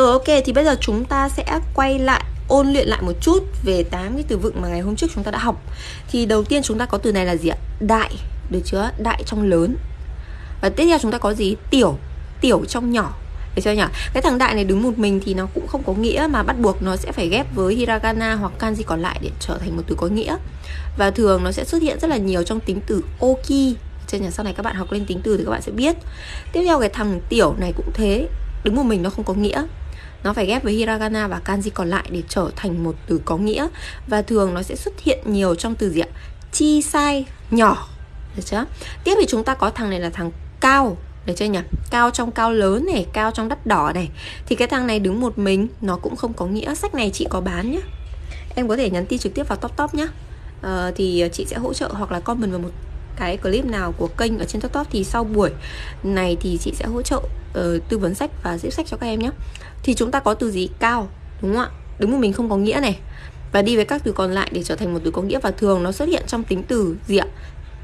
Rồi ok thì bây giờ chúng ta sẽ quay lại ôn luyện lại một chút về 8 cái từ vựng mà ngày hôm trước chúng ta đã học. Thì đầu tiên chúng ta có từ này là gì ạ? Đại, được chưa? Đại trong lớn. Và tiếp theo chúng ta có gì? Tiểu, tiểu trong nhỏ. Được chưa nhỉ? Cái thằng đại này đứng một mình thì nó cũng không có nghĩa mà bắt buộc nó sẽ phải ghép với hiragana hoặc kanji còn lại để trở thành một từ có nghĩa. Và thường nó sẽ xuất hiện rất là nhiều trong tính từ oki Trên nhà sau này các bạn học lên tính từ thì các bạn sẽ biết tiếp theo cái thằng tiểu này cũng thế đứng một mình nó không có nghĩa nó phải ghép với hiragana và kanji còn lại để trở thành một từ có nghĩa. Và thường nó sẽ xuất hiện nhiều trong từ gì ạ? Chi sai nhỏ. Được chưa? Tiếp thì chúng ta có thằng này là thằng cao. Được chưa nhỉ? Cao trong cao lớn này cao trong đất đỏ này. Thì cái thằng này đứng một mình nó cũng không có nghĩa. Sách này chị có bán nhá. Em có thể nhắn tin trực tiếp vào top top nhá. Ờ, thì chị sẽ hỗ trợ hoặc là comment vào một cái clip nào của kênh ở trên top top thì sau buổi này thì chị sẽ hỗ trợ uh, tư vấn sách và zip sách cho các em nhé thì chúng ta có từ gì? Cao, đúng không ạ? Đứng một mình không có nghĩa này. Và đi với các từ còn lại để trở thành một từ có nghĩa và thường nó xuất hiện trong tính từ gì ạ?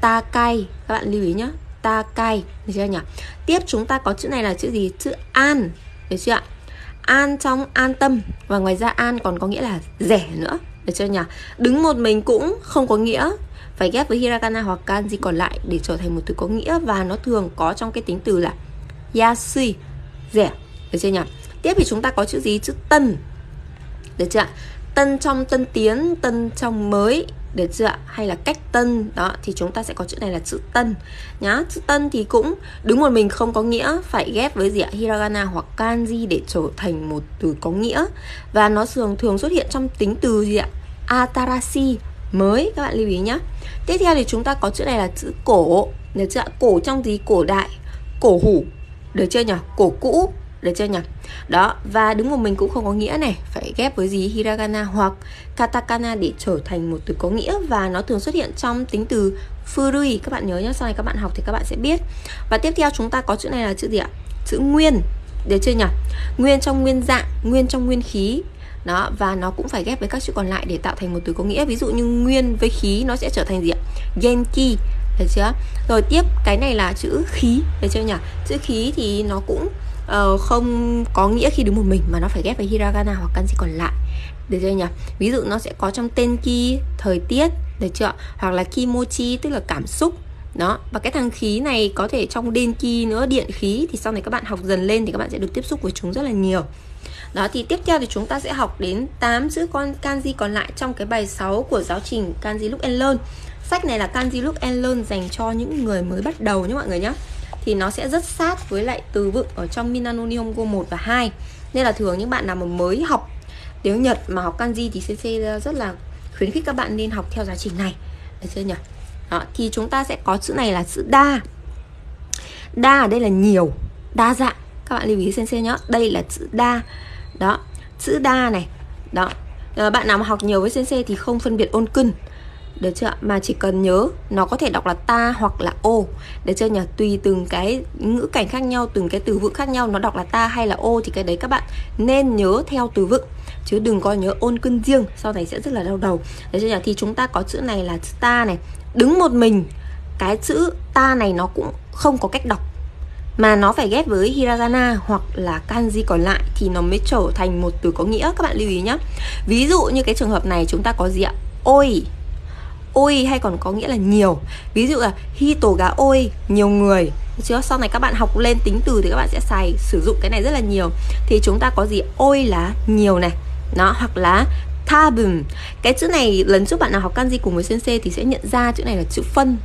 Ta cay. Các bạn lưu ý nhé ta cay. Được chưa nhỉ? Tiếp chúng ta có chữ này là chữ gì? Chữ an. Được chưa ạ? An trong an tâm. Và ngoài ra an còn có nghĩa là rẻ nữa. Được chưa nhỉ? Đứng một mình cũng không có nghĩa. Phải ghép với hiragana hoặc kanji còn lại để trở thành một từ có nghĩa. Và nó thường có trong cái tính từ là yasui, rẻ. Được chưa nhỉ? Tiếp thì chúng ta có chữ gì? Chữ tân. Được chưa ạ? Tân trong tân tiến, tân trong mới. Được chưa ạ? Hay là cách tân. Đó, thì chúng ta sẽ có chữ này là chữ tân. Nhá, chữ tân thì cũng đứng một mình không có nghĩa, phải ghép với gì ạ? Hiragana hoặc kanji để trở thành một từ có nghĩa. Và nó thường thường xuất hiện trong tính từ gì ạ? Atarashi, mới. Các bạn lưu ý nhé tiếp theo thì chúng ta có chữ này là chữ cổ. Được chưa ạ? Cổ trong gì? Cổ đại. Cổ hủ. Được chưa nhỉ? Cổ cũ được chưa nhỉ? Đó, và đứng một mình cũng không có nghĩa này, phải ghép với gì? Hiragana hoặc katakana để trở thành một từ có nghĩa và nó thường xuất hiện trong tính từ furui. Các bạn nhớ nhé sau này các bạn học thì các bạn sẽ biết. Và tiếp theo chúng ta có chữ này là chữ gì ạ? Chữ nguyên, được chưa nhỉ? Nguyên trong nguyên dạng, nguyên trong nguyên khí. Đó, và nó cũng phải ghép với các chữ còn lại để tạo thành một từ có nghĩa. Ví dụ như nguyên với khí, nó sẽ trở thành gì ạ? Genki, được chưa? Rồi tiếp, cái này là chữ khí, được chưa nhỉ? Chữ khí thì nó cũng uh, không có nghĩa khi đứng một mình mà nó phải ghép với hiragana hoặc kanji còn lại. Được chưa nhỉ? Ví dụ nó sẽ có trong tên ki thời tiết được chưa hoặc là kimochi tức là cảm xúc. Đó và cái thằng khí này có thể trong đen ki nữa điện khí thì sau này các bạn học dần lên thì các bạn sẽ được tiếp xúc với chúng rất là nhiều. Đó thì tiếp theo thì chúng ta sẽ học đến 8 chữ con kanji còn lại trong cái bài 6 của giáo trình Kanji Look and Learn. Sách này là Kanji Look and Learn dành cho những người mới bắt đầu nhé mọi người nhé. Thì nó sẽ rất sát với lại từ vựng ở trong Minanonium Go 1 và 2. Nên là thường những bạn nào mà mới học tiếng Nhật mà học kanji thì CC rất là khuyến khích các bạn nên học theo giáo trình này. Được chưa nhỉ? Đó, thì chúng ta sẽ có chữ này là chữ đa. Đa ở đây là nhiều, đa dạng. Các bạn lưu ý CC nhé. Đây là chữ đa đó chữ đa này đó à, bạn nào mà học nhiều với sensei thì không phân biệt ôn cưng được chưa mà chỉ cần nhớ, nó có thể đọc là ta hoặc là ô. Được chưa nhỉ? Tùy từng cái ngữ cảnh khác nhau, từng cái từ vựng khác nhau, nó đọc là ta hay là ô thì cái đấy các bạn nên nhớ theo từ vựng. Chứ đừng có nhớ ôn cưng riêng, sau này sẽ rất là đau đầu. Được chưa nhỉ? Thì chúng ta có chữ này là chữ ta này. Đứng một mình, cái chữ ta này nó cũng không có cách đọc. Mà nó phải ghép với hiragana hoặc là kanji còn lại thì nó mới trở thành một từ có nghĩa. Các bạn lưu ý nhé ví dụ như cái trường hợp này, chúng ta có gì ạ? Ôi! Ôi hay còn có nghĩa là nhiều. Ví dụ là tổ gà ôi, nhiều người. Chưa? Sau này các bạn học lên tính từ thì các bạn sẽ xài sử dụng cái này rất là nhiều. Thì chúng ta có gì? Ôi là nhiều này. Nó hoặc là tabun cái chữ này lần trước bạn nào học kanji cùng với sensei thì sẽ nhận ra chữ này là chữ phân.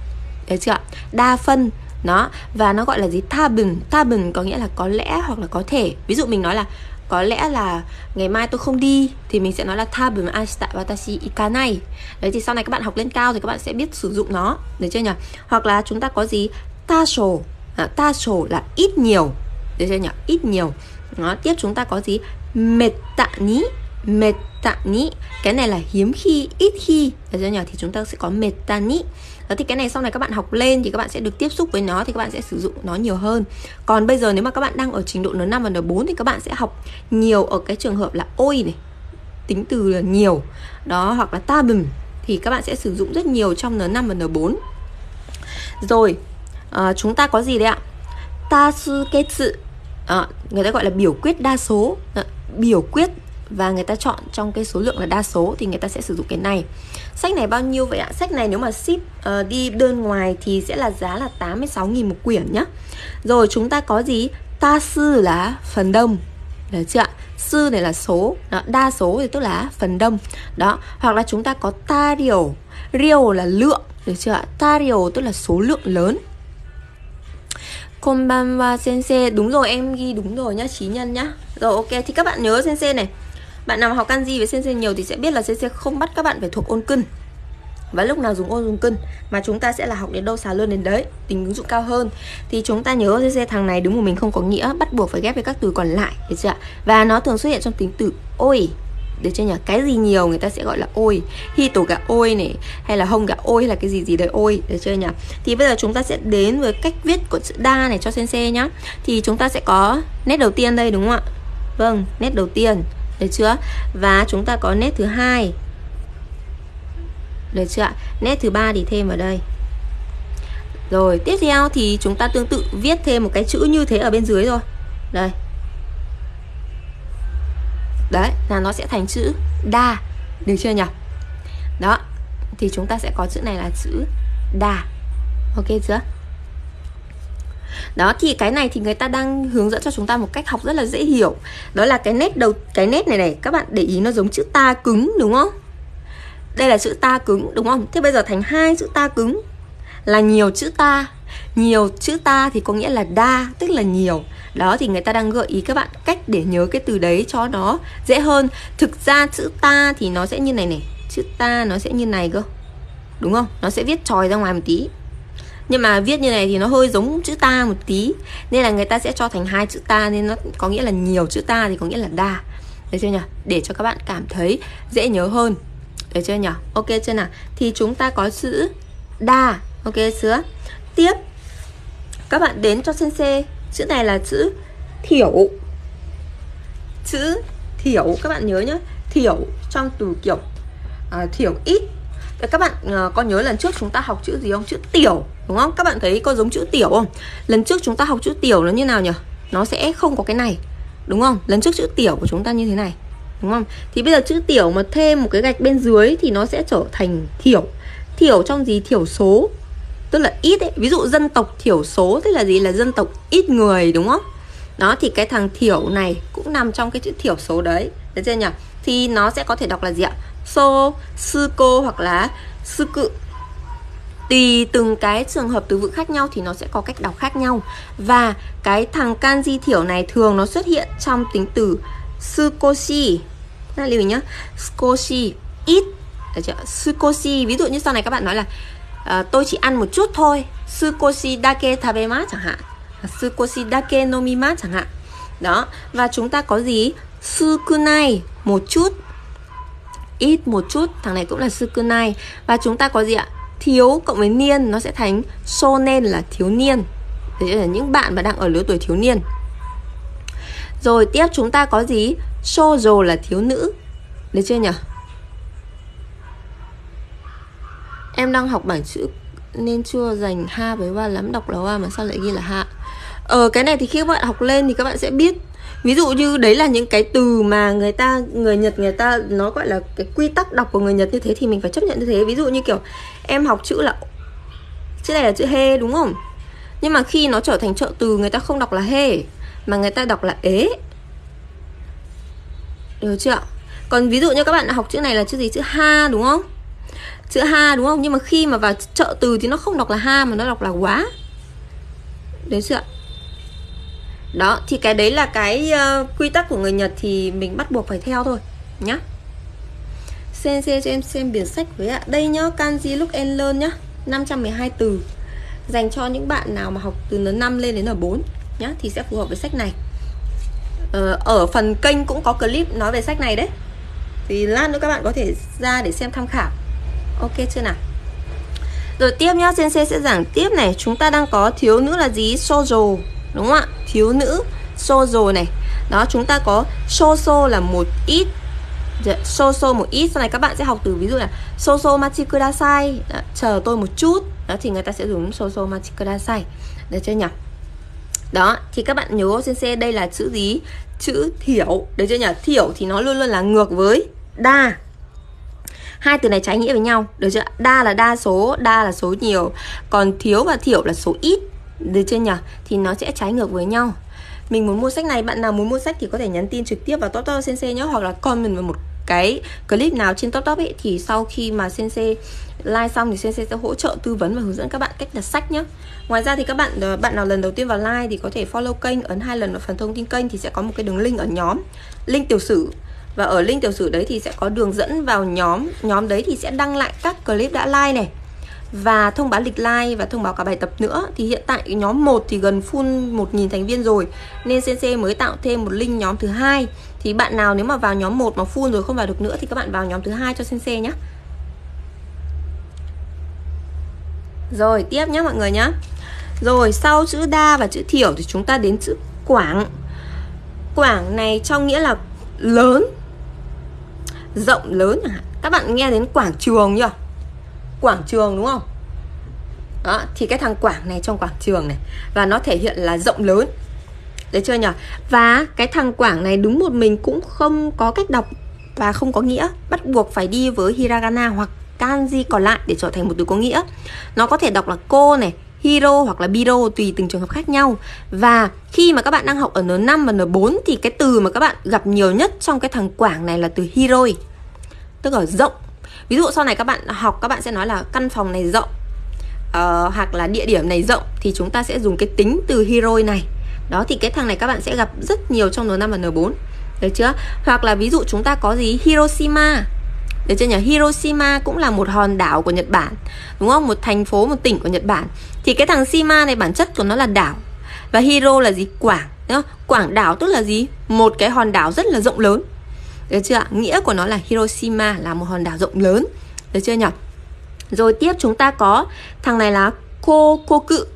Đấy chưa đa phân. Nó và nó gọi là gì? Tabun tabun có nghĩa là có lẽ hoặc là có thể. Ví dụ mình nói là có lẽ là ngày mai tôi không đi thì mình sẽ nói là tabun ashita watashi ikanai. Đấy thì sau này các bạn học lên cao thì các bạn sẽ biết sử dụng nó. Được chưa nhỉ? Hoặc là chúng ta có gì? Ta sổ à, sổ là ít nhiều. Được chưa nhỉ? Ít nhiều. Nó tiếp chúng ta có gì? Mệt tạ ní mệt tạ ní cái này là hiếm khi ít khi. Được chưa nhỉ? Thì chúng ta sẽ có mệt tạ ní đó thì cái này sau này các bạn học lên thì các bạn sẽ được tiếp xúc với nó thì các bạn sẽ sử dụng nó nhiều hơn. Còn bây giờ nếu mà các bạn đang ở trình độ N5 và N4 thì các bạn sẽ học nhiều ở cái trường hợp là ôi này tính từ là nhiều đó hoặc là ta bừng thì các bạn sẽ sử dụng rất nhiều trong N5 và N4 rồi à, chúng ta có gì đấy ạ? Ta su sự à, người ta gọi là biểu quyết đa số à, biểu quyết và người ta chọn trong cái số lượng là đa số thì người ta sẽ sử dụng cái này. Sách này bao nhiêu vậy ạ? Sách này nếu mà ship uh, đi đơn ngoài thì sẽ là giá là 86.000 một quyển nhá. Rồi chúng ta có gì? Ta sư là phần đông. Được chưa ạ? Sư này là số. Đó, đa số thì tức là phần đông. Đó hoặc là chúng ta có ta điều. Điều là lượng. Được chưa ạ? Ta điều tức là số lượng lớn. Konbanwa sensei. Đúng rồi em ghi đúng rồi nhá Trí nhân nhá. Rồi ok thì các bạn nhớ sensei này. Bạn nào học kanji với sensei nhiều thì sẽ biết là sensei không bắt các bạn phải thuộc ôn cân và lúc nào dùng ôn dùng cân mà chúng ta sẽ là học đến đâu xả luôn đến đấy, tính ứng dụng cao hơn. Thì chúng ta nhớ CC thằng này đúng của mình không có nghĩa, bắt buộc phải ghép với các từ còn lại, được chưa và nó thường xuất hiện trong tính từ ôi, được chưa nhỉ? Cái gì nhiều người ta sẽ gọi là ôi. Hi tổ gà ôi này, hay là hông gà ôi, hay là cái gì gì đấy ôi, được chưa nhỉ? Thì bây giờ chúng ta sẽ đến với cách viết của chữ đa này cho sensei nhá. Thì chúng ta sẽ có nét đầu tiên đây, đúng không ạ? Vâng nét đầu tiên được chưa? Và chúng ta có nét thứ hai. Được chưa ạ? Nét thứ ba thì thêm vào đây. Rồi, tiếp theo thì chúng ta tương tự viết thêm một cái chữ như thế ở bên dưới rồi đây. Đấy, là nó sẽ thành chữ đa. Được chưa nhỉ? Đó, thì chúng ta sẽ có chữ này là chữ đa. Ok chưa? Đó, thì cái này thì người ta đang hướng dẫn cho chúng ta một cách học rất là dễ hiểu. Đó là cái nét đầu, cái nét này này, các bạn để ý nó giống chữ ta cứng, đúng không? Đây là chữ ta cứng, đúng không? Thế bây giờ thành hai chữ ta cứng là nhiều chữ ta. Nhiều chữ ta thì có nghĩa là đa, tức là nhiều. Đó, thì người ta đang gợi ý các bạn cách để nhớ cái từ đấy cho nó dễ hơn. Thực ra chữ ta thì nó sẽ như này này. Chữ ta nó sẽ như này cơ. Đúng không? Nó sẽ viết tròi ra ngoài một tí nhưng mà viết như này thì nó hơi giống chữ ta một tí. Nên là người ta sẽ cho thành hai chữ ta nên nó có nghĩa là nhiều chữ ta thì có nghĩa là đa. Được chưa nhỉ? Để cho các bạn cảm thấy dễ nhớ hơn. Được chưa nhỉ? Ok chưa nào? Thì chúng ta có chữ đa. Ok chưa? Tiếp. Các bạn đến cho sensei chữ này là chữ thiểu. Chữ thiểu các bạn nhớ nhé thiểu trong từ kiểu uh, thiểu ít các bạn à, có nhớ lần trước chúng ta học chữ gì không? Chữ tiểu đúng không? Các bạn thấy có giống chữ tiểu không? Lần trước chúng ta học chữ tiểu nó như nào nhỉ? Nó sẽ không có cái này đúng không? Lần trước chữ tiểu của chúng ta như thế này đúng không? Thì bây giờ chữ tiểu mà thêm một cái gạch bên dưới thì nó sẽ trở thành thiểu. Thiểu trong gì? Thiểu số. Tức là ít ấy. Ví dụ dân tộc thiểu số tức là gì? Là dân tộc ít người đúng không? Đó thì cái thằng thiểu này cũng nằm trong cái chữ thiểu số đấy. Được chưa nhỉ? Thì nó sẽ có thể đọc là gì ạ? So sư cô hoặc là sư cự. Tùy từng cái trường hợp từ vựng khác nhau thì nó sẽ có cách đọc khác nhau. Và cái thằng kanji thiểu này thường nó xuất hiện trong tính từ sukoshi. Ta lưu ý nhá. Sukoshi ít sukoshi, ví dụ như sau này các bạn nói là ờ, tôi chỉ ăn một chút thôi. Sukoshi dake tabemasu chẳng hạn. Sukoshi dake nomimasu chẳng hạn. Đó, và chúng ta có gì? Sukunai, một chút ít một chút, thằng này cũng là sukunai và chúng ta có gì ạ? Thiếu cộng với niên, nó sẽ thành shonen là thiếu niên. Thế là những bạn mà đang ở lứa tuổi thiếu niên. Rồi tiếp chúng ta có gì? Shoujo là thiếu nữ. Được chưa nhỉ? Em đang học bảng chữ nên chưa dành ha với ba lắm, đọc là hoa mà sao lại ghi là hạ? Ờ cái này thì khi các bạn học lên thì các bạn sẽ biết Ví dụ như đấy là những cái từ mà người ta, người Nhật, người ta nó gọi là cái quy tắc đọc của người Nhật như thế thì mình phải chấp nhận như thế Ví dụ như kiểu em học chữ là chữ này là chữ he, đúng không? Nhưng mà khi nó trở thành trợ từ, người ta không đọc là he, mà người ta đọc là ế. Được chưa Còn ví dụ như các bạn học chữ này là chữ gì? Chữ ha, đúng không? chữ ha, đúng không nhưng mà khi mà vào trợ từ thì nó không đọc là ha mà nó đọc là quá đấy chưa đó thì cái đấy là cái uh, quy tắc của người Nhật thì mình bắt buộc phải theo thôi nhá. Sensei cho em xem biển sách với ạ. Đây nhá, kanji look and learn nhá. 512 từ. Dành cho những bạn nào mà học từ N5 lên đến N4 nhá Thì sẽ phù hợp với sách này. Ờ, Ở phần kênh cũng có clip nói về sách này đấy. Thì lát nữa các bạn có thể ra để xem tham khảo. Ok chưa nào? Rồi tiếp nhá sensei sẽ giảng tiếp này. Chúng ta đang có thiếu nữ là gì? Sojo đúng không ạ? Thiếu nữ sojo này. Đó, chúng ta có soso là một ít. Dạ, so so một ít. Sau này các bạn sẽ học từ ví dụ là so machi kudasai chờ tôi một chút. Đó, thì người ta sẽ dùng so machi kudasai được chưa nhỉ? Đó, thì các bạn nhớ sensei đây là chữ gì? Chữ thiểu. Được chưa nhỉ? Thiểu thì nó luôn luôn là ngược với đa. Hai từ này trái nghĩa với nhau. Được chưa? Đa là đa số, đa là số nhiều. Còn thiếu và thiểu là số ít được chưa nhỉ thì nó sẽ trái ngược với nhau. Mình muốn mua sách này, bạn nào muốn mua sách thì có thể nhắn tin trực tiếp vào top top sensei nhé, hoặc là comment vào một cái clip nào trên top top ấy. Thì sau khi mà sensei like xong thì sensei sẽ hỗ trợ tư vấn và hướng dẫn các bạn cách đặt sách nhé. Ngoài ra thì các bạn ờ, bạn nào lần đầu tiên vào like thì có thể follow kênh, ấn hai lần vào phần thông tin kênh thì sẽ có một cái đường link ở nhóm, link tiểu sử. Và ở link tiểu sử đấy thì sẽ có đường dẫn vào nhóm nhóm đấy thì sẽ đăng lại các clip đã like này và thông báo lịch like và thông báo cả bài tập nữa. Thì hiện tại nhóm 1 thì gần full 1.000 thành viên rồi. Nên CC mới tạo thêm một link nhóm thứ hai. Thì bạn nào nếu mà vào nhóm 1 mà full rồi không vào được nữa thì các bạn vào nhóm thứ hai cho CC nhé rồi, tiếp nhé mọi người nhé rồi, sau chữ đa và chữ thiểu thì chúng ta đến chữ quảng. Quảng này trong nghĩa là lớn. Rộng lớn các bạn nghe đến quảng trường chưa? Quảng trường, đúng không? Đó, thì cái thằng quảng này trong quảng trường này, và nó thể hiện là rộng lớn. Đấy chưa nhỉ? Và cái thằng quảng này đúng một mình cũng không có cách đọc và không có nghĩa. Bắt buộc phải đi với hiragana hoặc kanji còn lại để trở thành một từ có nghĩa. Nó có thể đọc là cô này, hiro hoặc là biro, tùy từng trường hợp khác nhau. Và khi mà các bạn đang học ở N5 và N4 thì cái từ mà các bạn gặp nhiều nhất trong cái thằng quảng này là từ hiroi, tức là rộng ví dụ sau này các bạn học các bạn sẽ nói là căn phòng này rộng uh, hoặc là địa điểm này rộng thì chúng ta sẽ dùng cái tính từ heroi này. Đó thì cái thằng này các bạn sẽ gặp rất nhiều trong N5 và N4 được chưa? Hoặc là ví dụ chúng ta có gì? Hiroshima. Được chưa nhỉ? Hiroshima cũng là một hòn đảo của Nhật Bản đúng không? Một thành phố một tỉnh của Nhật Bản. Thì cái thằng Shima này bản chất của nó là đảo. Và Hiro là gì? Quảng đúng không? quảng đảo tức là gì? Một cái hòn đảo rất là rộng lớn được chưa nghĩa của nó là Hiroshima, là một hòn đảo rộng lớn. Được chưa nhỉ? Rồi tiếp chúng ta có thằng này là cô cô cự.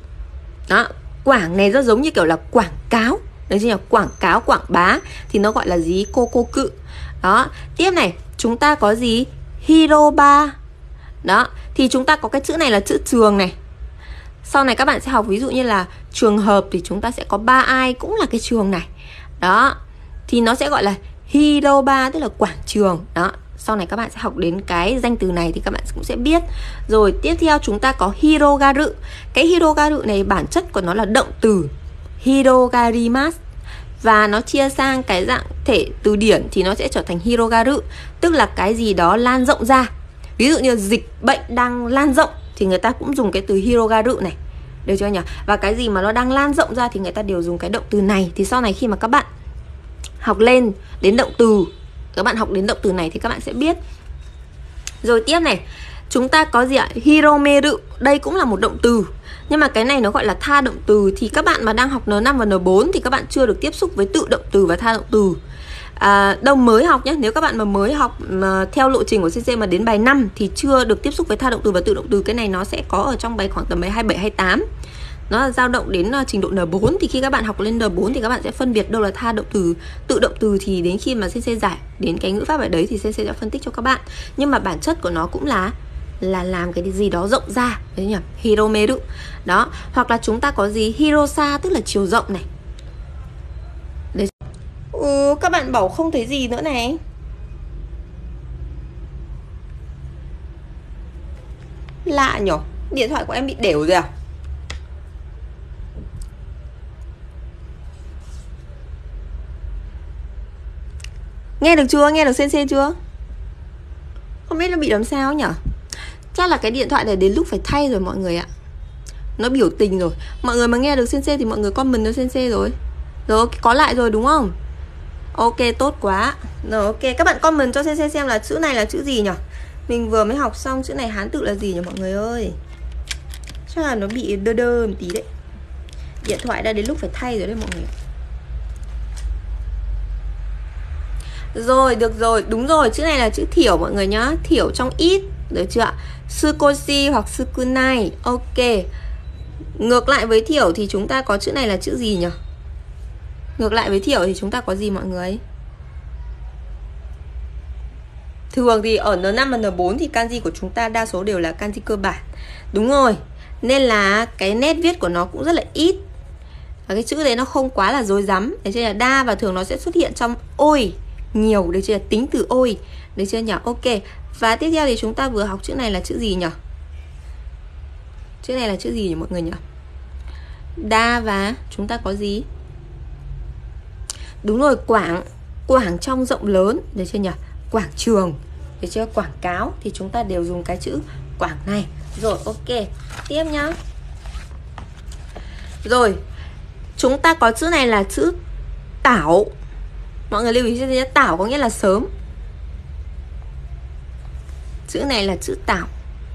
Đó, quảng này rất giống như kiểu là quảng cáo. Đấy chưa nhỉ? Quảng cáo, quảng bá, thì nó gọi là gì? Cô cô cự. Đó, tiếp này, chúng ta có gì? Hiroba. Đó, thì chúng ta có cái chữ này là chữ trường này. Sau này các bạn sẽ học ví dụ như là trường hợp thì chúng ta sẽ có ba ai cũng là cái trường này. Đó, thì nó sẽ gọi là hiroba, tức là quảng trường. Đó, sau này các bạn sẽ học đến cái danh từ này thì các bạn cũng sẽ biết. Rồi, tiếp theo chúng ta có hirogaru. Cái hirogaru này bản chất của nó là động từ hirogarimasu. Và nó chia sang cái dạng thể từ điển thì nó sẽ trở thành hirogaru, tức là cái gì đó lan rộng ra. Ví dụ như dịch bệnh đang lan rộng thì người ta cũng dùng cái từ hirogaru này. Được chưa nhỉ? Và cái gì mà nó đang lan rộng ra thì người ta đều dùng cái động từ này. Thì sau này khi mà các bạn học lên đến động từ. Các bạn học đến động từ này thì các bạn sẽ biết. Rồi tiếp này chúng ta có gì ạ? Hiromeru đây cũng là một động từ. Nhưng mà cái này nó gọi là tha động từ. Thì các bạn mà đang học N5 và N4 thì các bạn chưa được tiếp xúc với tự động từ và tha động từ. À, đâu mới học nhé nếu các bạn mà mới học mà theo lộ trình của CC mà đến bài 5 thì chưa được tiếp xúc với tha động từ và tự động từ cái này nó sẽ có ở trong bài khoảng tầm bài 27 28 nó là dao động đến ờ, trình độ N4 thì khi các bạn học lên N4 thì các bạn sẽ phân biệt đâu là tha động từ tự động từ thì đến khi mà CC giải đến cái ngữ pháp ở đấy thì CC sẽ phân tích cho các bạn. Nhưng mà bản chất của nó cũng là là làm cái gì đó rộng ra đấy nhỉ? Hiromeru. Đó hoặc là chúng ta có gì? Hirosa tức là chiều rộng này. Đấy. Ừ, các bạn bảo không thấy gì nữa này. Lạ nhỉ? Điện thoại của em bị đều rồi à? Nghe được chưa? Nghe được sen sen chưa? Không biết nó bị làm sao nhỉ? Chắc là cái điện thoại này đến lúc phải thay rồi mọi người ạ Nó biểu tình rồi Mọi người mà nghe được sen sen thì mọi người comment cho sen sen rồi Rồi có lại rồi đúng không? Ok, tốt quá Rồi, ok, các bạn comment cho sen sen xem là chữ này là chữ gì nhỉ? Mình vừa mới học xong chữ này hán tự là gì nhỉ mọi người ơi Chắc là nó bị đơ đơ một tí đấy Điện thoại đã đến lúc phải thay rồi đấy mọi người Rồi, được rồi, đúng rồi, chữ này là chữ thiểu mọi người nhá. Thiểu trong ít, được chưa ạ? Sukoshi hoặc sukunai Ok. Ngược lại với thiểu thì chúng ta có chữ này là chữ gì nhỉ? Ngược lại với thiểu thì chúng ta có gì mọi người? Thường thì ở N5 và N4 thì kanji của chúng ta đa số đều là kanji cơ bản. Đúng rồi. Nên là cái nét viết của nó cũng rất là ít. Và cái chữ đấy nó không quá là dối rắm. Thế nên là đa và thường nó sẽ xuất hiện trong ôi nhiều. Đấy chưa? Tính từ ôi. Đấy chưa nhỉ? Ok. Và tiếp theo thì chúng ta vừa học chữ này là chữ gì nhỉ? Chữ này là chữ gì nhỉ mọi người nhỉ? Đa và chúng ta có gì? Đúng rồi, quảng quảng trong rộng lớn. Được chưa nhỉ? Quảng trường. Được chưa? Quảng cáo. Thì chúng ta đều dùng cái chữ quảng này. Rồi, ok. Tiếp nhá. Rồi, chúng ta có chữ này là chữ tảo mọi người lưu ý cho nhé tảo có nghĩa là sớm. Chữ này là chữ tảo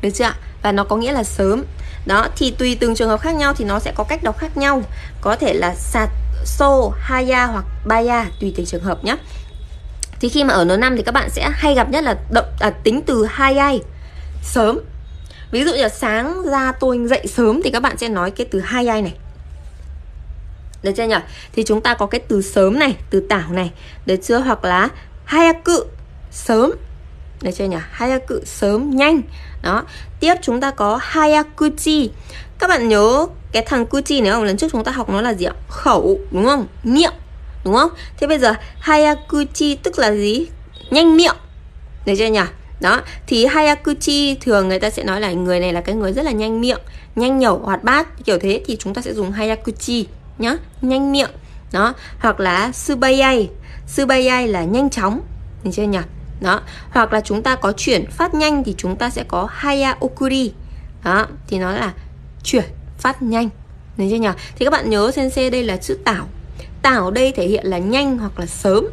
được chưa ạ? Và nó có nghĩa là sớm. Đó thì tùy từng trường hợp khác nhau thì nó sẽ có cách đọc khác nhau. Có thể là sạt so haya hoặc baya tùy từng trường hợp nhé. Thì khi mà ở nó năm thì các bạn sẽ hay gặp nhất là động à, tính từ hayai sớm. Ví dụ như là sáng ra tôi dậy sớm thì các bạn sẽ nói cái từ hayai này được chưa nhỉ? Thì chúng ta có cái từ sớm này, từ tảo này. Được chưa? Hoặc là hayaku, sớm. Được chưa nhỉ? Hayaku, sớm, nhanh. Đó. Tiếp chúng ta có hayakuchi. Các bạn nhớ cái thằng kuchi nếu không? Lần trước chúng ta học nó là gì ạ? Khẩu, đúng không? Miệng, đúng không? Thế bây giờ hayakuchi tức là gì? Nhanh miệng. Được chưa nhỉ? Đó. Thì hayakuchi thường người ta sẽ nói là người này là cái người rất là nhanh miệng, nhanh nhẩu, hoạt bát, kiểu thế. Thì chúng ta sẽ dùng hayakuchi nhá, nhanh miệng. Đó, hoặc là subayai. Subayai là nhanh chóng. Nhìn chưa nhỉ? Đó, hoặc là chúng ta có chuyển phát nhanh thì chúng ta sẽ có haya okuri. Đó, thì nó là chuyển phát nhanh. Nhìn chưa nhỉ? Thì các bạn nhớ sensei đây là chữ tảo. Tảo đây thể hiện là nhanh hoặc là sớm.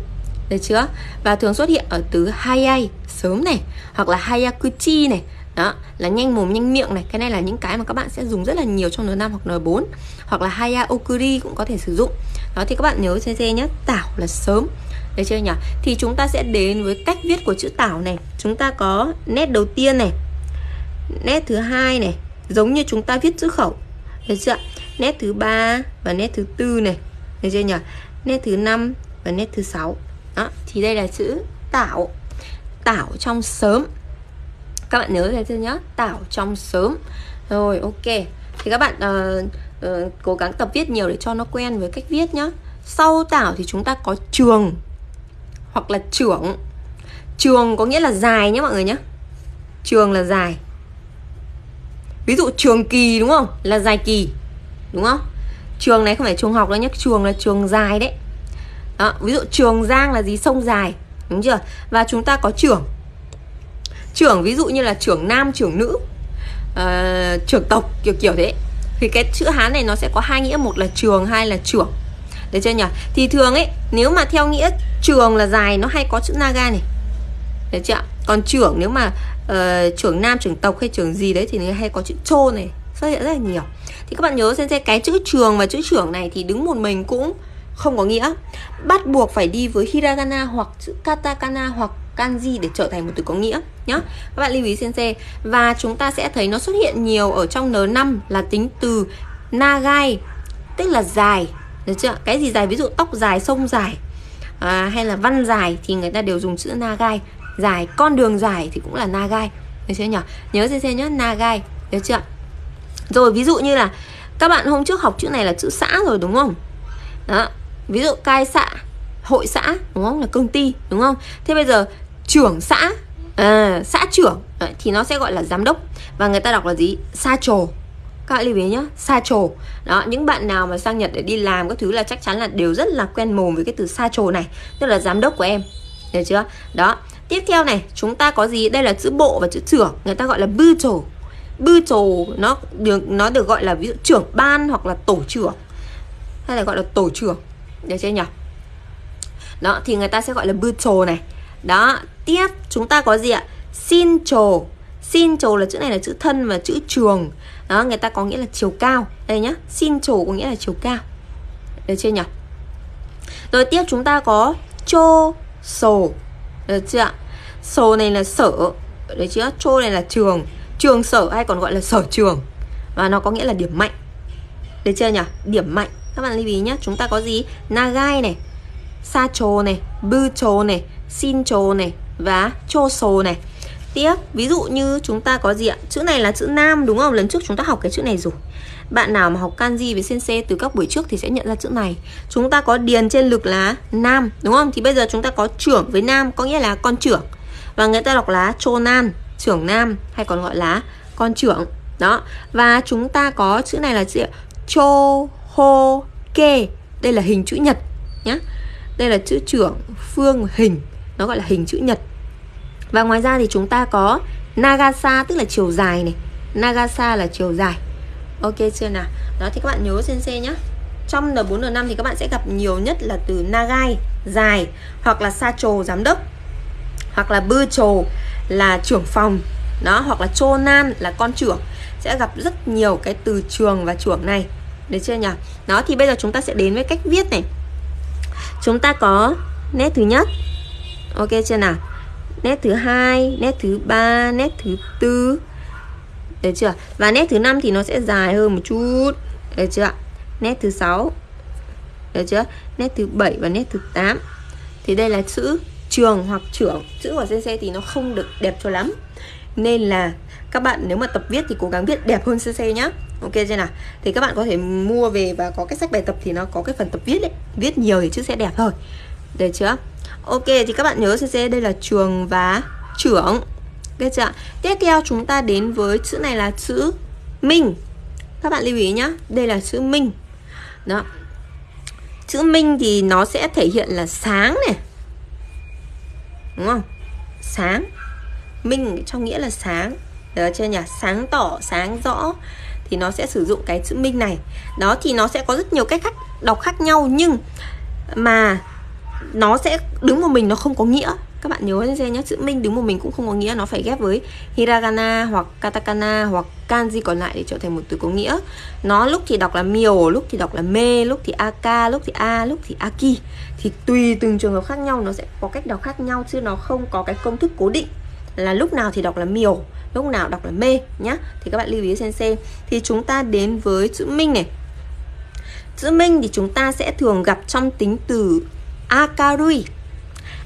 Được chưa? Và thường xuất hiện ở từ hayai, sớm này, hoặc là hayakuchi này đó, là nhanh mồm, nhanh miệng này. Cái này là những cái mà các bạn sẽ dùng rất là nhiều trong N5 hoặc N4 hoặc là haya okuri cũng có thể sử dụng. Đó, thì các bạn nhớ CC nhé tảo là sớm. Được chưa nhỉ? Thì chúng ta sẽ đến với cách viết của chữ tảo này. Chúng ta có nét đầu tiên này, nét thứ hai này, giống như chúng ta viết chữ khẩu. Được chưa nét thứ ba và nét thứ tư này. Được chưa nhỉ? Nét thứ năm và nét thứ sáu. Đó, thì đây là chữ tảo. Tảo trong sớm các bạn nhớ thế chưa nhá. Tảo trong sớm. Rồi ok. Thì các bạn uh, uh, cố gắng tập viết nhiều để cho nó quen với cách viết nhá. Sau tảo thì chúng ta có trường hoặc là trưởng. Trường có nghĩa là dài nhé mọi người nhé trường là dài. Ví dụ trường kỳ đúng không? Là dài kỳ. Đúng không? Trường này không phải trường học đâu nhé trường là trường dài đấy. Đó, ví dụ trường giang là gì? Sông dài. Đúng chưa? Và chúng ta có trưởng trưởng ví dụ như là trưởng nam trưởng nữ uh, trưởng tộc kiểu kiểu thế. Thì cái chữ hán này nó sẽ có hai nghĩa một là trường hai là trưởng. Được chưa nhỉ? Thì thường ấy nếu mà theo nghĩa trường là dài nó hay có chữ naga này. Được chưa còn trưởng nếu mà uh, trưởng nam trưởng tộc hay trưởng gì đấy thì nó hay có chữ chô này xuất hiện rất là nhiều. Thì các bạn nhớ xem xem cái chữ trường và chữ trưởng này thì đứng một mình cũng không có nghĩa. Bắt buộc phải đi với hiragana hoặc chữ katakana hoặc kanji để trở thành một từ có nghĩa nhé các bạn lưu ý sensei và chúng ta sẽ thấy nó xuất hiện nhiều ở trong N5 là tính từ nagai tức là dài. Được chưa? Cái gì dài? Ví dụ tóc dài sông dài à, hay là văn dài thì người ta đều dùng chữ nagai dài con đường dài thì cũng là nagai được chưa nhỉ? Nhớ sensei nhé nagai được chưa? Rồi ví dụ như là các bạn hôm trước học chữ này là chữ xã rồi đúng không? Đó. Ví dụ cai xã hội xã đúng không? Là công ty đúng không? Thế bây giờ trưởng xã. À, xã trưởng. Thì nó sẽ gọi là giám đốc. Và người ta đọc là gì? Sa trồ. Các bạn lưu ý nhá sa trồ. Đó những bạn nào mà sang nhật để đi làm các thứ là chắc chắn là đều rất là quen mồm với cái từ sa trồ này tức là giám đốc của em. Được chưa? Đó tiếp theo này chúng ta có gì? Đây là chữ bộ và chữ trưởng người ta gọi là bư trồ. Bư trồ nó được nó được gọi là ví dụ trưởng ban hoặc là tổ trưởng. Hay là gọi là tổ trưởng. Được chưa nhỉ? Đó thì người ta sẽ gọi là bư trồ này. Đó tiếp. Chúng ta có gì ạ? Xin trồ xin trồ là chữ này là chữ thân và chữ trường. Đó, người ta có nghĩa là chiều cao. Đây nhá, xin trồ có nghĩa là chiều cao. Được chưa nhỉ? Rồi tiếp chúng ta có chô sổ được chưa ạ? Sổ này là sở. Được chưa? Chô này là trường. Trường sở hay còn gọi là sở trường. Và nó có nghĩa là điểm mạnh. Được chưa nhỉ? Điểm mạnh. Các bạn lưu ý nhé chúng ta có gì? Nagai này, sa trồ này, bư trồ này, xin trồ này và chô sồ này Tiếp, ví dụ như chúng ta có gì ạ? Chữ này là chữ nam đúng không? Lần trước chúng ta học cái chữ này rồi. Bạn nào mà học kanji với sensei từ các buổi trước thì sẽ nhận ra chữ này. Chúng ta có điền trên lực là nam đúng không? Thì bây giờ chúng ta có trưởng với nam có nghĩa là con trưởng. Và người ta đọc là nam trưởng nam hay còn gọi là con trưởng. Đó. Và chúng ta có chữ này là chữ cho ho ke. Đây là hình chữ nhật nhá. Đây là chữ trưởng phương hình. Nó gọi là hình chữ nhật. Và ngoài ra thì chúng ta có Nagasa tức là chiều dài này. Nagasa là chiều dài. Ok chưa nào? Đó thì các bạn nhớ sensei nhé Trong N4, N5 thì các bạn sẽ gặp nhiều nhất là từ Nagai dài Hoặc là Sa trồ giám đốc. Hoặc là Bư Trồ là trưởng phòng. Đó hoặc là chô nan là con trưởng. Sẽ gặp rất nhiều cái từ trường và trưởng này. Được chưa nhỉ? Đó thì bây giờ chúng ta sẽ đến với cách viết này. Chúng ta có nét thứ nhất. Ok chưa nào? Nét thứ hai, nét thứ ba, nét thứ tư. Được chưa? Và nét thứ năm thì nó sẽ dài hơn một chút. Được chưa nét thứ sáu. Được chưa? Nét thứ bảy và nét thứ 8 thì đây là chữ trường hoặc trưởng. Chữ của CC thì nó không được đẹp cho lắm. Nên là các bạn nếu mà tập viết thì cố gắng viết đẹp hơn CC nhá. Ok chưa nào? Thì các bạn có thể mua về và có cái sách bài tập thì nó có cái phần tập viết đấy viết nhiều thì chữ sẽ đẹp thôi được chưa? Ok thì các bạn nhớ CC đây là trường và trưởng. Được chưa Tiếp theo chúng ta đến với chữ này là chữ Minh. Các bạn lưu ý nhá Đây là chữ Minh. Đó. Chữ Minh thì nó sẽ thể hiện là sáng này. Đúng không? Sáng. Minh trong nghĩa là sáng. Được chưa nhỉ? Sáng tỏ, sáng rõ. Thì nó sẽ sử dụng cái chữ Minh này. Đó thì nó sẽ có rất nhiều cách khác đọc khác nhau Nhưng mà nó sẽ đứng một mình, nó không có nghĩa. Các bạn nhớ xem nhé chữ minh đứng một mình cũng không có nghĩa, nó phải ghép với hiragana hoặc katakana hoặc kanji còn lại để trở thành một từ có nghĩa. Nó lúc thì đọc là miều, lúc thì đọc là mê, lúc thì aka, lúc thì a, lúc thì aki. Thì tùy từng trường hợp khác nhau, nó sẽ có cách đọc khác nhau chứ nó không có cái công thức cố định. Là lúc nào thì đọc là miều, lúc nào đọc là mê nhá. Thì các bạn lưu ý xem xem. Thì chúng ta đến với chữ minh này. Chữ minh thì chúng ta sẽ thường gặp trong tính từ akarui.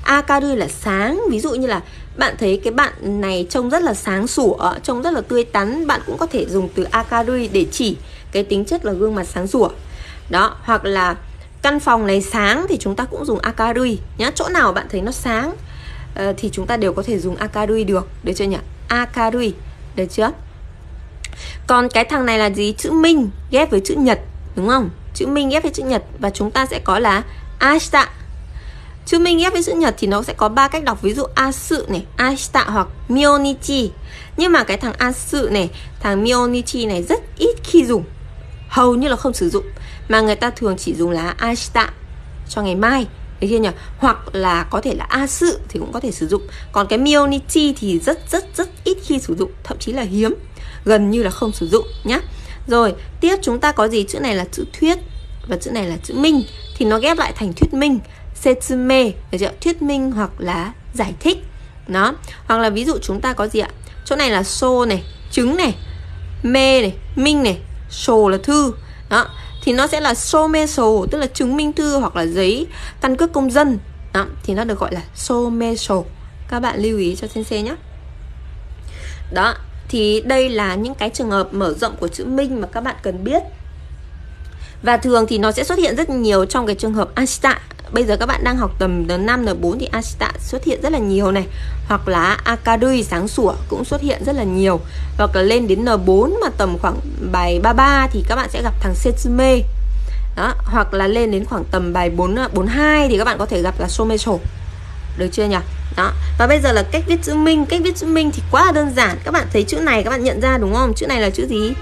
Akarui là sáng. Ví dụ như là bạn thấy cái bạn này trông rất là sáng sủa, trông rất là tươi tắn, bạn cũng có thể dùng từ akarui để chỉ cái tính chất là gương mặt sáng sủa. Đó, hoặc là căn phòng này sáng thì chúng ta cũng dùng akarui nhá. Chỗ nào bạn thấy nó sáng ờ, thì chúng ta đều có thể dùng akarui được. Được chưa nhỉ? Akarui, được chưa? Còn cái thằng này là gì? Chữ minh, ghép với chữ nhật, đúng không? Chữ minh ghép với chữ nhật và chúng ta sẽ có là ashita Chữ minh ghép với chữ nhật thì nó sẽ có ba cách đọc ví dụ a sự này, ashita hoặc mionichi. Nhưng mà cái thằng a sự này, thằng mionichi này rất ít khi dùng. Hầu như là không sử dụng mà người ta thường chỉ dùng là ashita cho ngày mai. Được chưa nhỉ? Hoặc là có thể là a sự thì cũng có thể sử dụng. Còn cái mionichi thì rất rất rất ít khi sử dụng, thậm chí là hiếm, gần như là không sử dụng nhá. Rồi, tiếp chúng ta có gì? Chữ này là chữ thuyết và chữ này là chữ minh thì nó ghép lại thành thuyết minh setsume được chưa? thuyết minh hoặc là giải thích. Đó. Hoặc là ví dụ chúng ta có gì ạ? Chỗ này là so này trứng này mê này, minh này sổ là thư. Đó. Thì nó sẽ là so mê sổ tức là chứng minh thư hoặc là giấy căn cước công dân. Đó. Thì nó được gọi là so mê sổ các bạn lưu ý cho sensei nhé. Đó. Thì đây là những cái trường hợp mở rộng của chữ minh mà các bạn cần biết. Và thường thì nó sẽ xuất hiện rất nhiều trong cái trường hợp ashita bây giờ các bạn đang học tầm N5, N4 thì Ashita xuất hiện rất là nhiều này. Hoặc là Akadui sáng sủa cũng xuất hiện rất là nhiều. Hoặc là lên đến N4 mà tầm khoảng bài 33 thì các bạn sẽ gặp thằng Setsume đó hoặc là lên đến khoảng tầm bài 4 42 thì các bạn có thể gặp là Someso được chưa nhỉ? Đó. Và bây giờ là cách viết chữ minh. Cách viết chữ minh thì quá là đơn giản. Các bạn thấy chữ này các bạn nhận ra đúng không? Chữ này là chữ gì?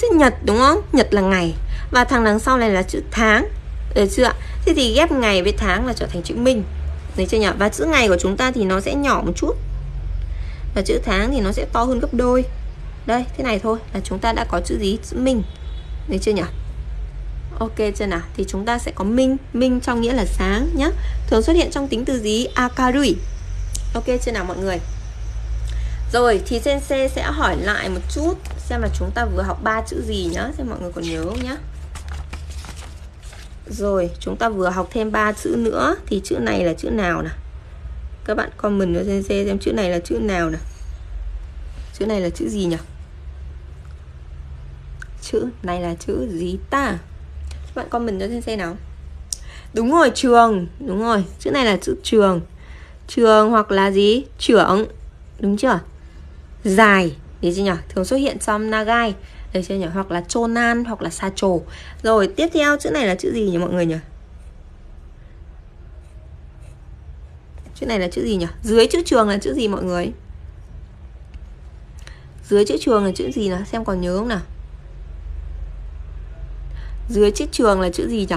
Chữ nhật đúng không? Nhật là ngày. Và thằng đằng sau này là chữ tháng. Được chưa ạ? Thế thì ghép ngày với tháng là trở thành chữ minh đấy chưa nhỉ? Và chữ ngày của chúng ta thì nó sẽ nhỏ một chút. Và chữ tháng thì nó sẽ to hơn gấp đôi. Đây, thế này thôi là chúng ta đã có chữ gì? Chữ minh đấy chưa nhỉ? Ok chưa nào? Thì chúng ta sẽ có minh. Minh trong nghĩa là sáng nhá. Thường xuất hiện trong tính từ gì? Akarui. Ok chưa nào mọi người? Rồi, thì Sensei sẽ hỏi lại một chút Xem là chúng ta vừa học ba chữ gì nhá. Xem mọi người còn nhớ không nhá? Rồi, chúng ta vừa học thêm ba chữ nữa. Thì chữ này là chữ nào nè Các bạn comment cho CC xem chữ này là chữ nào nè chữ này là chữ gì nhỉ? Chữ này là chữ gì ta? Các bạn comment cho xem nào. Đúng rồi trường. Đúng rồi chữ này là chữ trường. Trường hoặc là gì? Trưởng. Đúng chưa? Dài. Đấy chứ nhỉ? Thường xuất hiện trong nagai được chưa nhỉ? Hoặc là chonan hoặc là sa sacho Rồi tiếp theo chữ này là chữ gì nhỉ mọi người nhỉ? Chữ này là chữ gì nhỉ? Dưới chữ trường là chữ gì mọi người? Dưới chữ trường là chữ gì nào? Xem còn nhớ không nào? Dưới chữ trường là chữ gì nhỉ?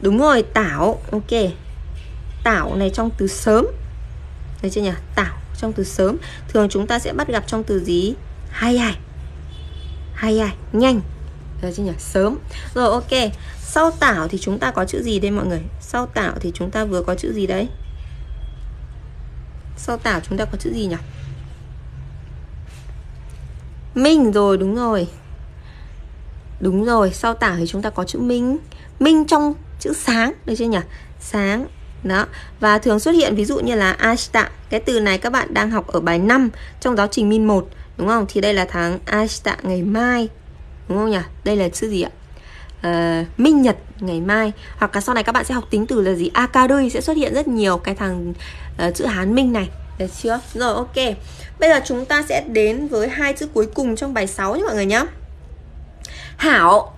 Đúng rồi, tảo Ok Tảo này trong từ sớm Thấy chưa nhỉ? Tảo trong từ sớm Thường chúng ta sẽ bắt gặp trong từ gì? Hay ai Hay ai, nhanh rồi chứ nhỉ? Sớm Rồi ok Sau tảo thì chúng ta có chữ gì đây mọi người? Sau tảo thì chúng ta vừa có chữ gì đấy? Sau tảo chúng ta có chữ gì nhỉ? Minh rồi đúng rồi Đúng rồi Sau tảo thì chúng ta có chữ Minh Minh trong chữ sáng Được chưa nhỉ? Sáng đó. Và thường xuất hiện ví dụ như là Ashita cái từ này các bạn đang học ở bài 5 trong giáo trình min 1 đúng không? Thì đây là tháng Ashita ngày mai đúng không nhỉ? Đây là chữ gì ạ? Uh, minh nhật ngày mai. Hoặc là sau này các bạn sẽ học tính từ là gì? Akadui sẽ xuất hiện rất nhiều cái thằng uh, chữ hán minh này. Được chưa? Rồi ok. Bây giờ chúng ta sẽ đến với hai chữ cuối cùng trong bài 6 nhé mọi người nhé. Hảo.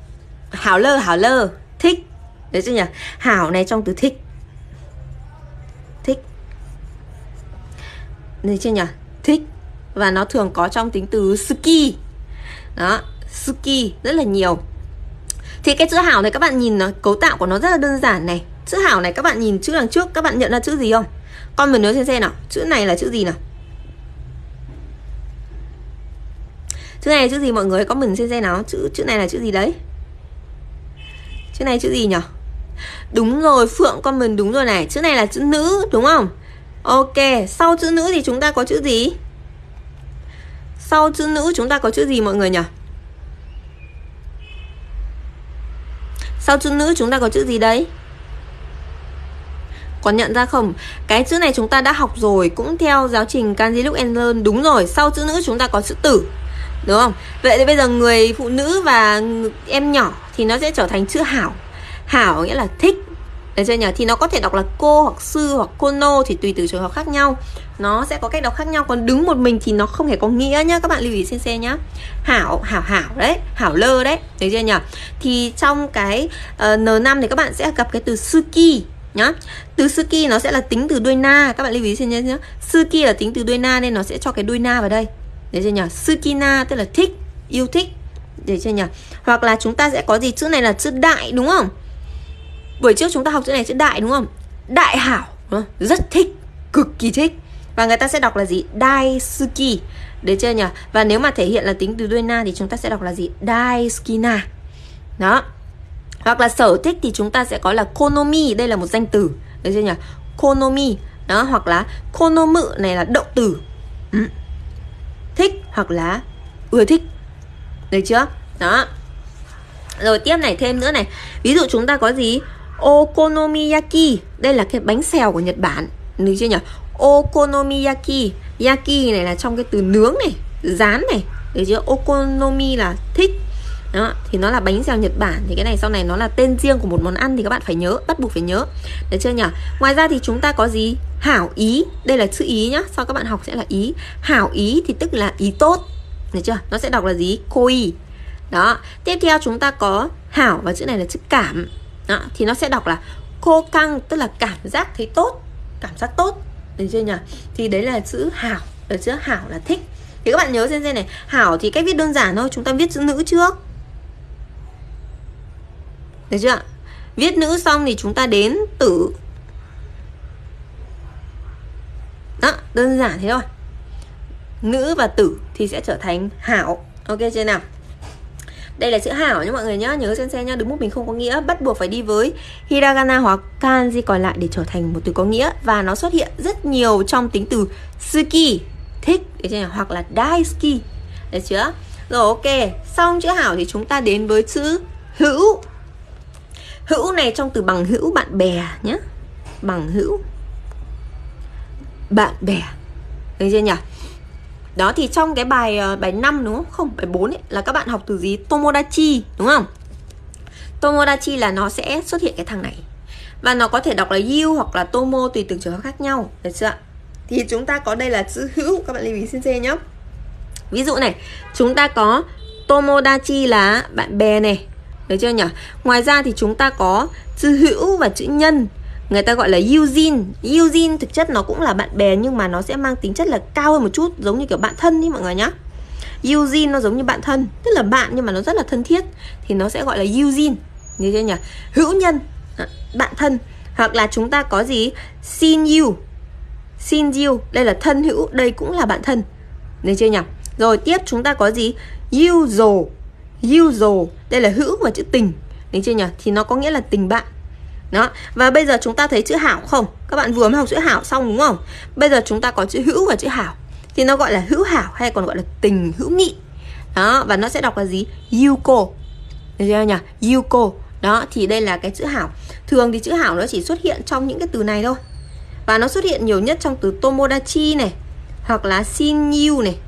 Hảo lơ hảo lơ. Thích. Đấy chưa nhỉ? Hảo này trong từ thích. Được chưa nhỉ? Thích. Và nó thường có trong tính từ ski. Đó, ski rất là nhiều. Thì cái chữ hảo này các bạn nhìn nó, cấu tạo của nó rất là đơn giản này. Chữ hảo này các bạn nhìn chữ đằng trước, các bạn nhận ra chữ gì không? Con mình nói xem xem nào. Chữ này là chữ gì nào? Chữ này là chữ gì mọi người? Có mình xem xem nào. Chữ chữ này là chữ gì đấy? Chữ này chữ gì nhỉ? Đúng rồi, phượng con mình đúng rồi này. Chữ này là chữ nữ, đúng không? Ok, sau chữ nữ thì chúng ta có chữ gì? Sau chữ nữ chúng ta có chữ gì mọi người nhỉ? Sau chữ nữ chúng ta có chữ gì đấy? Có nhận ra không? Cái chữ này chúng ta đã học rồi Cũng theo giáo trình Kanji Look and Learn Đúng rồi, sau chữ nữ chúng ta có chữ tử Đúng không? Vậy thì bây giờ người phụ nữ và em nhỏ Thì nó sẽ trở thành chữ hảo Hảo nghĩa là thích được chưa nhỉ? Thì nó có thể đọc là cô hoặc sư hoặc cô nô thì tùy từ trường hợp khác nhau. Nó sẽ có cách đọc khác nhau Còn đứng một mình thì nó không hề có nghĩa nhá Các bạn lưu ý xem xem nhá. Hảo, hảo hảo đấy, hảo lơ đấy Được chưa nhỉ? Thì trong cái ờ, uh, N5 thì các bạn sẽ gặp cái từ suki nhá. Từ suki nó sẽ là tính từ đuôi na các bạn lưu ý xem nhé suki là tính từ đuôi na nên nó sẽ cho cái đuôi na vào đây đấy chưa nhỉ? Sukina tức là thích yêu thích đấy chưa nhỉ? Hoặc là chúng ta sẽ có gì? Chữ này là chữ đại đúng không? Buổi trước chúng ta học chữ này chữ đại đúng không? Đại hảo, đúng không? rất thích, cực kỳ thích. Và người ta sẽ đọc là gì? Daisuki được chưa nhỉ? Và nếu mà thể hiện là tính từ đuôi na thì chúng ta sẽ đọc là gì? Daisukina đó. Hoặc là sở thích thì chúng ta sẽ có là konomi. Đây là một danh từ. Được chưa nhỉ? Konomi. Đó, hoặc là konomu này là động từ. Ừ. thích hoặc là ưa thích. Được chưa? Đó. Rồi tiếp này, thêm nữa này. Ví dụ chúng ta có gì? Okonomiyaki. Đây là cái bánh xèo của Nhật Bản. Được chưa nhỉ? Okonomiyaki. Yaki này là trong cái từ nướng này Rán này. Được chưa? Okonomi là thích. Đó, thì nó là bánh xèo Nhật Bản. Thì cái này sau này nó là tên riêng của một món ăn Thì các bạn phải nhớ, bắt buộc phải nhớ. Được chưa nhỉ? Ngoài ra thì chúng ta có gì? Hảo ý. Đây là chữ ý nhá. Sau các bạn học sẽ là ý. Hảo ý thì tức là ý tốt. Được chưa? Nó sẽ đọc là gì? Koi Đó Tiếp theo chúng ta có hảo và chữ này là chữ cảm đó, thì nó sẽ đọc là cô căng tức là cảm giác thấy tốt cảm giác tốt. Được chưa nhỉ? Thì đấy là chữ hảo ở chữ hảo là thích. Thì các bạn nhớ xem xem này hảo thì cách viết đơn giản thôi chúng ta viết chữ nữ trước. Được chưa viết nữ xong thì chúng ta đến tử. Đó đơn giản thế thôi. Nữ và tử thì sẽ trở thành hảo. Ok chưa nào? Đây là chữ hảo nhé mọi người nhá. Nhớ xem xem nhá. Đứng một mình không có nghĩa. Bắt buộc phải đi với hiragana hoặc kanji còn lại để trở thành một từ có nghĩa. Và nó xuất hiện rất nhiều trong tính từ suki, thích, được chưa hoặc là daisuki. Được chưa? Rồi, ok. Xong chữ hảo thì chúng ta đến với chữ hữu. Hữu này trong từ bằng hữu bạn bè nhé bằng hữu bạn bè. Được chưa nhỉ? Đó, thì trong cái bài ờ, bài 5 đúng không? Không, bài 4 ấy, là các bạn học từ gì? Tomodachi, đúng không? Tomodachi là nó sẽ xuất hiện cái thằng này. Và nó có thể đọc là you hoặc là tomo tùy từng trường hợp khác nhau, được chưa thì chúng ta có đây là chữ hữu, các bạn lưu ý xin xe nhé. Ví dụ này, chúng ta có tomodachi là bạn bè này, được chưa nhỉ? Ngoài ra thì chúng ta có chữ hữu và chữ nhân người ta gọi là Eugene. Eugene thực chất nó cũng là bạn bè nhưng mà nó sẽ mang tính chất là cao hơn một chút, giống như kiểu bạn thân ý mọi người nhá. Eugene nó giống như bạn thân, tức là bạn nhưng mà nó rất là thân thiết. Thì nó sẽ gọi là Eugene. Như thế nhỉ? Hữu nhân à, bạn thân. Hoặc là chúng ta có gì? Xin you xin you đây là thân hữu, đây cũng là bạn thân. Được chưa nhỉ? Rồi tiếp chúng ta có gì? Usual usual đây là hữu và chữ tình. Được chưa nhỉ? Thì nó có nghĩa là tình bạn đó. Và bây giờ chúng ta thấy chữ hảo không? Các bạn vừa mới học chữ hảo xong đúng không? Bây giờ chúng ta có chữ hữu và chữ hảo. Thì nó gọi là hữu hảo hay còn gọi là tình hữu nghị. Đó. Và nó sẽ đọc là gì? Yuko. Được chưa nhỉ? Yuko. Đó. Thì đây là cái chữ hảo. Thường thì chữ hảo nó chỉ xuất hiện trong những cái từ này thôi. Và nó xuất hiện nhiều nhất trong từ tomodachi này hoặc là shin yu này.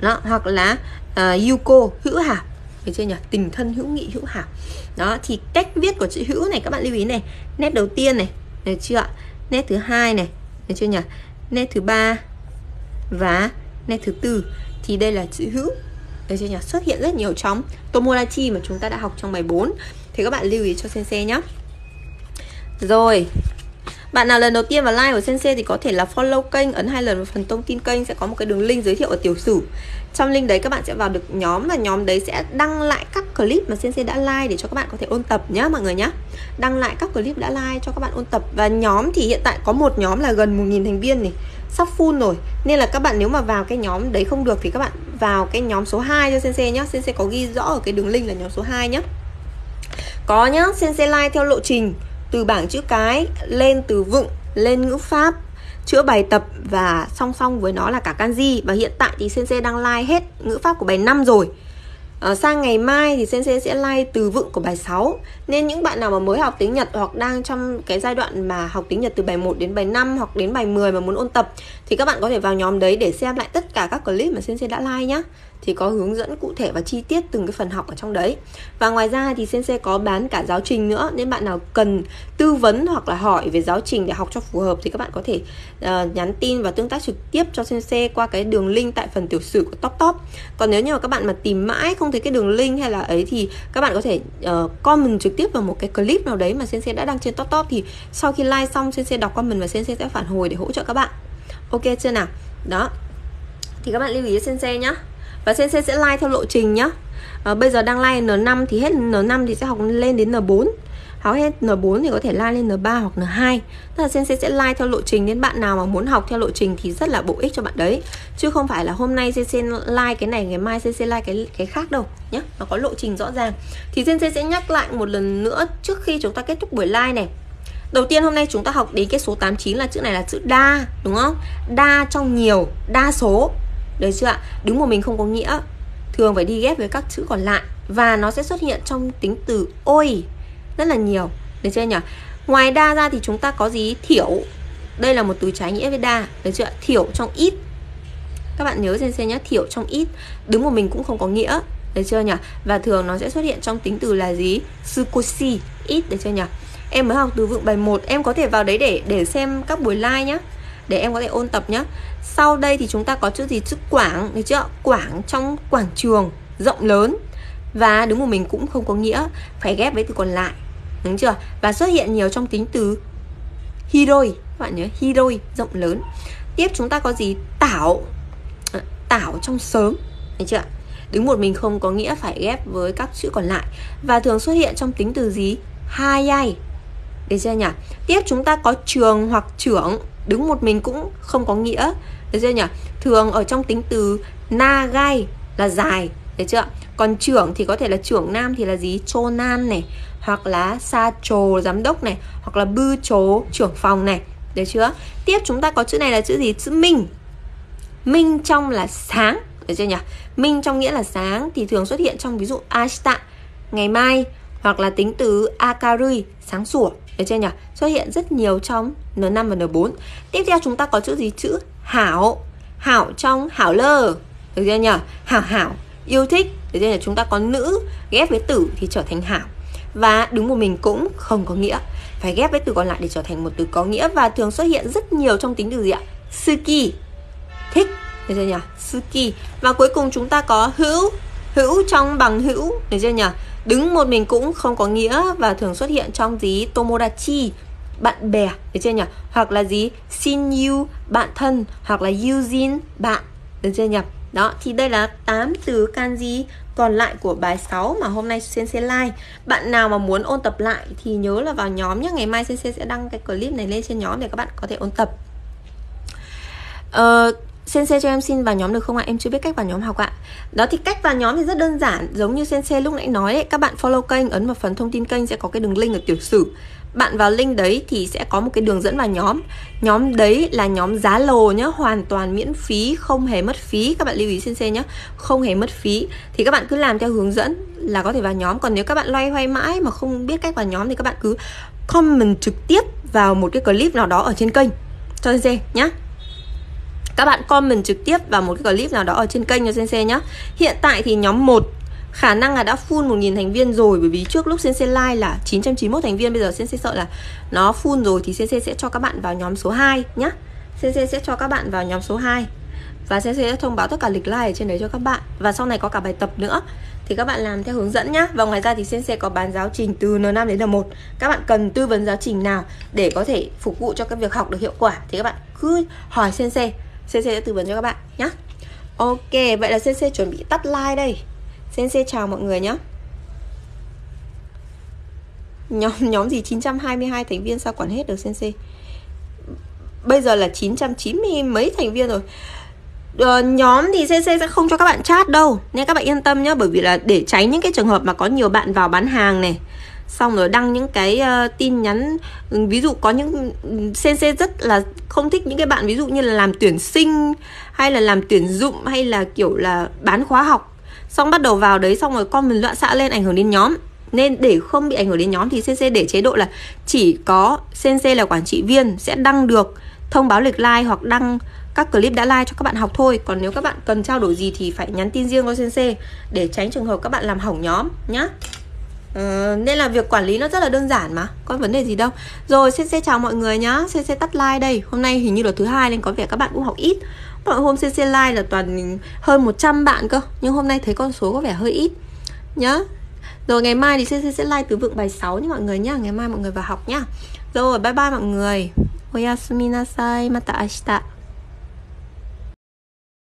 Đó. Hoặc là uh, yuko hữu hảo được chưa nhỉ? Tình thân hữu nghị hữu hảo. Đó, thì cách viết của chữ hữu này, các bạn lưu ý này. Nét đầu tiên này, được chưa ạ? Nét thứ hai này, được chưa nhỉ? Nét thứ ba và nét thứ tư. Thì đây là chữ hữu. Được chưa nhỉ? Xuất hiện rất nhiều trong tomodachi mà chúng ta đã học trong bài 4 thì các bạn lưu ý cho sensei nhé rồi bạn nào lần đầu tiên vào like của Sensei thì có thể là follow kênh Ấn hai lần vào phần thông tin kênh sẽ có một cái đường link giới thiệu ở tiểu sử. Trong link đấy các bạn sẽ vào được nhóm và nhóm đấy sẽ đăng lại các clip mà Sensei đã like để cho các bạn có thể ôn tập nhé mọi người nhé Đăng lại các clip đã like cho các bạn ôn tập. Và nhóm thì hiện tại có một nhóm là gần 1.000 thành viên này Sắp full rồi. Nên là các bạn nếu mà vào cái nhóm đấy không được thì các bạn vào cái nhóm số 2 cho Sensei nhé Sensei có ghi rõ ở cái đường link là nhóm số 2 nhé Có nhá, Sensei like theo lộ trình từ bảng chữ cái lên từ vựng lên ngữ pháp chữa bài tập và song song với nó là cả kanji. Và hiện tại thì sensei đang like hết ngữ pháp của bài 5 rồi. À, sang ngày mai thì sensei sẽ like từ vựng của bài 6 nên những bạn nào mà mới học tiếng Nhật hoặc đang trong cái giai đoạn mà học tiếng Nhật từ bài 1 đến bài 5 hoặc đến bài 10 mà muốn ôn tập thì các bạn có thể vào nhóm đấy để xem lại tất cả các clip mà sensei đã like nhá thì có hướng dẫn cụ thể và chi tiết từng cái phần học ở trong đấy. Và ngoài ra thì sensei có bán cả giáo trình nữa nên bạn nào cần tư vấn hoặc là hỏi về giáo trình để học cho phù hợp thì các bạn có thể uh, nhắn tin và tương tác trực tiếp cho sensei qua cái đường link tại phần tiểu sử của top top. Còn nếu như mà các bạn mà tìm mãi không thấy cái đường link hay là ấy thì các bạn có thể uh, comment trực tiếp vào một cái clip nào đấy mà sensei đã đăng trên top top thì sau khi like xong sensei đọc comment và sensei sẽ phản hồi để hỗ trợ các bạn. Ok chưa nào? Đó. Thì các bạn lưu ý sensei nhé và sensei sẽ like theo lộ trình nhá. À, bây giờ đang like N5 thì hết N5 thì sẽ học lên đến N4 học hết N4 thì có thể like lên N3 hoặc N2 Tức là sensei sẽ like theo lộ trình. Nên bạn nào mà muốn học theo lộ trình thì rất là bổ ích cho bạn đấy. Chứ không phải là hôm nay sensei like cái này Ngày mai sensei like cái cái khác đâu nhé Nó có lộ trình rõ ràng. Thì sensei sẽ nhắc lại một lần nữa Trước khi chúng ta kết thúc buổi like này. Đầu tiên hôm nay chúng ta học đến cái số 89 là chữ này là chữ đa Đúng không? Đa trong nhiều, đa số. Được chưa ạ? Đứng một mình không có nghĩa Thường phải đi ghép với các chữ còn lại Và nó sẽ xuất hiện trong tính từ ôi Rất là nhiều Được chưa nhỉ? Ngoài đa ra thì chúng ta có gì? Thiểu Đây là một từ trái nghĩa với đa Được chưa ạ? Thiểu trong ít Các bạn nhớ trên xe nhé Thiểu trong ít Đứng một mình cũng không có nghĩa Được chưa nhỉ? Và thường nó sẽ xuất hiện trong tính từ là gì? Sukoshi Ít, được chưa nhỉ? Em mới học từ vựng bài 1 Em có thể vào đấy để để xem các buổi live nhé. Để em có thể ôn tập nhé. Sau đây thì chúng ta có chữ gì? Chữ quảng, Được chưa? Quảng trong quảng trường, Rộng lớn Và đứng của mình cũng không có nghĩa Phải ghép với từ còn lại, Đúng chưa? Và xuất hiện nhiều trong tính từ Hiroi Các bạn nhớ Hiroi Rộng lớn Tiếp chúng ta có gì? Tảo à, Tảo trong sớm, Được chưa? Đứng một mình không có nghĩa phải ghép với các chữ còn lại Và thường xuất hiện trong tính từ gì? hai ai, được chưa nhỉ? Tiếp chúng ta có trường hoặc trưởng Đứng một mình cũng không có nghĩa Được chưa nhỉ? Thường ở trong tính từ na gai là dài, Được chưa? Còn trưởng thì có thể là trưởng nam thì là gì? Chô nan này, Hoặc là sa trồ giám đốc này, Hoặc là bư chố trưởng phòng này, Được chưa? Tiếp chúng ta có chữ này là chữ gì? Chữ minh Minh trong là sáng, Được chưa nhỉ? Minh trong nghĩa là sáng Thì thường xuất hiện trong ví dụ ashita Ngày mai, Hoặc là tính từ akarui, Sáng sủa được chưa nhỉ? Xuất hiện rất nhiều trong N5 và N4 tiếp theo chúng ta có chữ gì? Chữ hảo. Hảo trong hảo lơ. Được chưa nhỉ? Hảo hảo. Yêu thích. Được chưa nhỉ? Chúng ta có nữ, ghép với tử thì trở thành hảo. Và đứng một mình cũng không có nghĩa. Phải ghép với từ còn lại để trở thành một từ có nghĩa. Và thường xuất hiện rất nhiều trong tính từ gì ạ? Suki. Thích. Được chưa nhỉ? Suki. Và cuối cùng chúng ta có hữu. Hữu trong bằng hữu. Được chưa nhỉ? Đứng một mình cũng không có nghĩa và thường xuất hiện trong gì tomodachi bạn bè được chưa nhỉ? Hoặc là gì Shinyu, bạn thân hoặc là yuzin bạn được chưa nhỉ? Đó thì đây là 8 từ kanji còn lại của bài 6 mà hôm nay Sensei like. Bạn nào mà muốn ôn tập lại thì nhớ là vào nhóm nhé. Ngày mai Sensei sẽ đăng cái clip này lên trên nhóm để các bạn có thể ôn tập. Uh, Sensei cho em xin vào nhóm được không ạ? Em chưa biết cách vào nhóm học ạ. Đó thì cách vào nhóm thì rất đơn giản. Giống như Sensei lúc nãy nói ấy, Các bạn follow kênh, ấn vào phần thông tin kênh sẽ có cái đường link ở tiểu sử. Bạn vào link đấy thì sẽ có một cái đường dẫn vào nhóm. Nhóm đấy là nhóm giá lồ nhá hoàn toàn miễn phí không hề mất phí. Các bạn lưu ý Sensei nhá, nhé không hề mất phí. Thì các bạn cứ làm theo hướng dẫn là có thể vào nhóm. Còn nếu các bạn loay hoay mãi mà không biết cách vào nhóm thì các bạn cứ comment trực tiếp vào một cái clip nào đó ở trên kênh cho Sensei nhé các bạn comment trực tiếp vào một cái clip nào đó ở trên kênh cho Sensei nhé Hiện tại thì nhóm 1 khả năng là đã full 1.000 thành viên rồi, bởi vì trước lúc Sensei Live là 991 thành viên, bây giờ Sensei sợ là nó full rồi thì Sensei sẽ cho các bạn vào nhóm số 2 nhá. Sensei sẽ cho các bạn vào nhóm số 2 và Sensei sẽ thông báo tất cả lịch live ở trên đấy cho các bạn. Và sau này có cả bài tập nữa thì các bạn làm theo hướng dẫn nhá. Và ngoài ra thì Sensei có bán giáo trình từ N5 đến N1 các bạn cần tư vấn giáo trình nào để có thể phục vụ cho cái việc học được hiệu quả thì các bạn cứ hỏi Sensei CC sẽ tư vấn cho các bạn nhé. Ok, vậy là CC chuẩn bị tắt like đây. CC chào mọi người nhé Nhóm nhóm gì? 922 thành viên sao quản hết được CC Bây giờ là 990 mấy thành viên rồi. Ờ, Nhóm thì CC sẽ không cho các bạn chat đâu. Nên các bạn yên tâm nhé Bởi vì là để tránh những cái trường hợp mà có nhiều bạn vào bán hàng này xong rồi đăng những cái uh, tin nhắn ừ, ví dụ có những ừ, sensei rất là không thích những cái bạn ví dụ như là làm tuyển sinh hay là làm tuyển dụng hay là kiểu là bán khóa học. Xong bắt đầu vào đấy xong rồi con mình loạn xạ lên ảnh hưởng đến nhóm. Nên để không bị ảnh hưởng đến nhóm thì CC để chế độ là chỉ có CC là quản trị viên sẽ đăng được thông báo lịch like hoặc đăng các clip đã like cho các bạn học thôi. Còn nếu các bạn cần trao đổi gì thì phải nhắn tin riêng cho CC để tránh trường hợp các bạn làm hỏng nhóm nhá. Uh, nên là việc quản lý nó rất là đơn giản mà có vấn đề gì đâu. Rồi CC chào mọi người nhá. CC tắt like đây. Hôm nay hình như là thứ hai nên có vẻ các bạn cũng học ít. Mọi hôm CC like là toàn hơn 100 bạn cơ Nhưng hôm nay thấy con số có vẻ hơi ít Nhá. Rồi ngày mai thì CC sẽ like từ vựng bài 6 nhé mọi người nhá. Ngày mai mọi người vào học nhá. Rồi bye bye mọi người. Oyasumi nasai mata ashita.